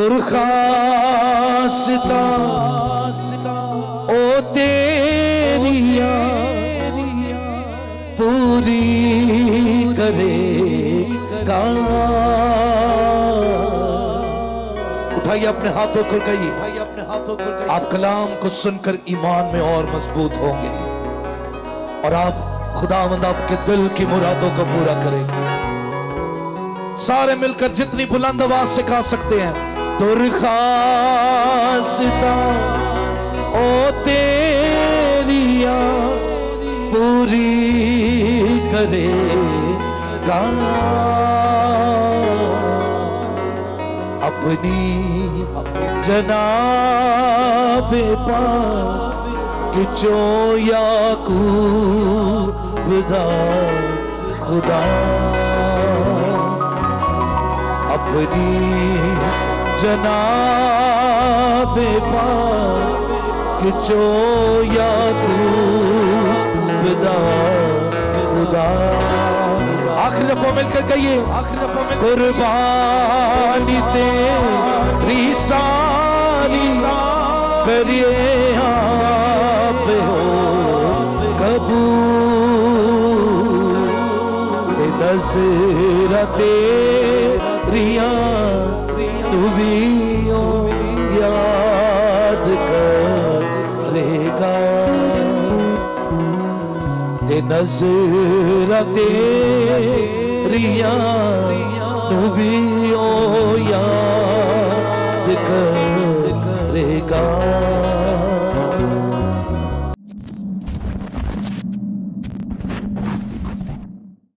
दुर्खासता, ओ तेरिया पूरी करेगा उठाइए अपने हाथों को कहिए अपने हाथों को आप कलाम को सुनकर ईमान में और मज़बूत होंगे। और आप खुदा खुदावंद आपके दिल की मुरादों को पूरा करेंगे। सारे मिलकर जितनी बुलंद आवाज़ से सकते हैं। दुर्खासता ओ तेरिया पूरी करेगा अपनी जनाब कि जो याकूब दा खुदा। अपनी जनाब कि जो याकूब दा खुदा। आखिरी दफ़ा मिलकर कहिए आखिरी दफ़ा मिल कुर्बानी तेरी सारी करिए आप हो कबूल। ते नज़र तेरिया ते नज़र तेरिया भी ओ याद करेगा।